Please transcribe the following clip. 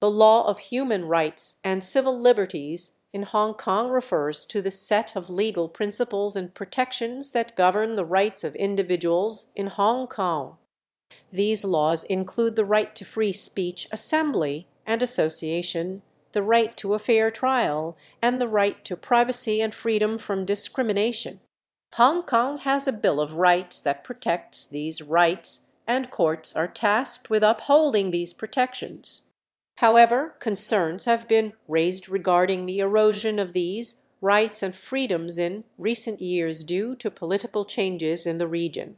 The law of human rights and civil liberties in Hong Kong refers to the set of legal principles and protections that govern the rights of individuals in Hong Kong. These laws include the right to free speech, assembly, and association, the right to a fair trial, and the right to privacy and freedom from discrimination. Hong Kong has a Bill of Rights that protects these rights, and courts are tasked with upholding these protections. However, concerns have been raised regarding the erosion of these rights and freedoms in recent years due to political changes in the region.